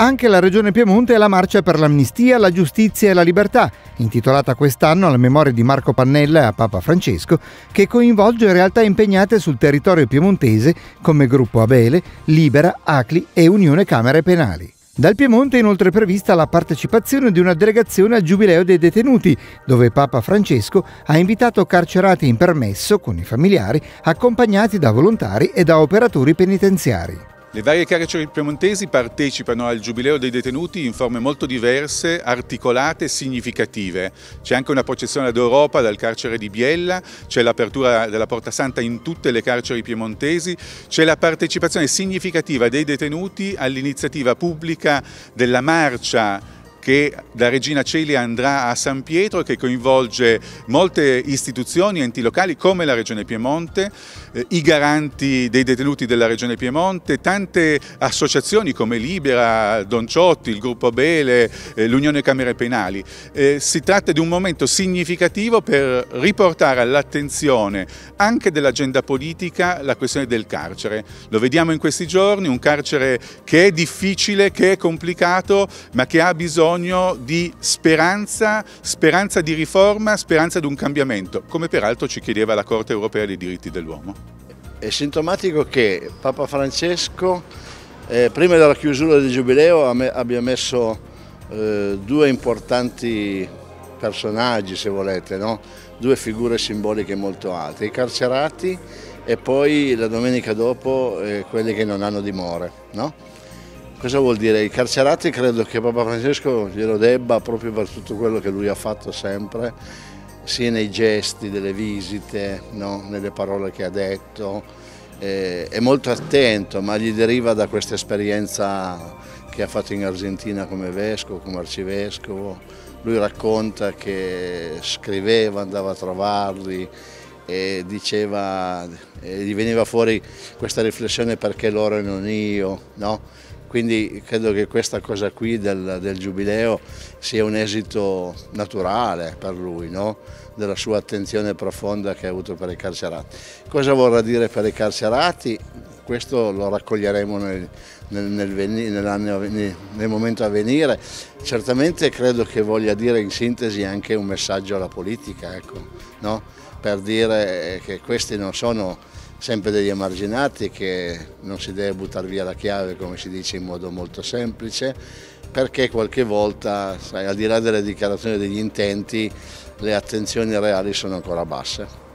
Anche la Regione Piemonte è la marcia per l'amnistia, la giustizia e la libertà, intitolata quest'anno alla memoria di Marco Pannella e a Papa Francesco, che coinvolge realtà impegnate sul territorio piemontese come Gruppo Abele, Libera, Acli e Unione Camere Penali. Dal Piemonte è inoltre prevista la partecipazione di una delegazione al Giubileo dei detenuti, dove Papa Francesco ha invitato carcerati in permesso con i familiari, accompagnati da volontari e da operatori penitenziari. Le varie carceri piemontesi partecipano al Giubileo dei detenuti in forme molto diverse, articolate e significative. C'è anche una processione ad Europa dal carcere di Biella, c'è l'apertura della Porta Santa in tutte le carceri piemontesi, c'è la partecipazione significativa dei detenuti all'iniziativa pubblica della marcia che da Regina Celia andrà a San Pietro che coinvolge molte istituzioni, enti locali come la Regione Piemonte, eh, i garanti dei detenuti della Regione Piemonte, tante associazioni come Libera, Don Ciotti, il Gruppo Bele, eh, l'Unione Camere Penali. Eh, si tratta di un momento significativo per riportare all'attenzione anche dell'agenda politica la questione del carcere. Lo vediamo in questi giorni, un carcere che è difficile, che è complicato, ma che ha bisogno bisogno di speranza, speranza di riforma, speranza di un cambiamento, come peraltro ci chiedeva la Corte europea dei diritti dell'uomo. È sintomatico che Papa Francesco, eh, prima della chiusura del Giubileo, abbia messo eh, due importanti personaggi, se volete, no? due figure simboliche molto alte, i carcerati e poi la domenica dopo eh, quelli che non hanno dimore. No? Cosa vuol dire? I carcerati credo che Papa Francesco glielo debba proprio per tutto quello che lui ha fatto sempre, sia nei gesti delle visite, no? nelle parole che ha detto. Eh, è molto attento, ma gli deriva da questa esperienza che ha fatto in Argentina come vescovo, come arcivescovo. Lui racconta che scriveva, andava a trovarli e diceva, e gli veniva fuori questa riflessione perché loro e non io, no? Quindi credo che questa cosa qui del, del giubileo sia un esito naturale per lui, no? della sua attenzione profonda che ha avuto per i carcerati. Cosa vorrà dire per i carcerati? Questo lo raccoglieremo nel, nel, nel, nel momento a venire. Certamente credo che voglia dire in sintesi anche un messaggio alla politica, ecco, no? per dire che questi non sono sempre degli emarginati che non si deve buttare via la chiave come si dice in modo molto semplice perché qualche volta sai, al di là delle dichiarazioni degli intenti le attenzioni reali sono ancora basse.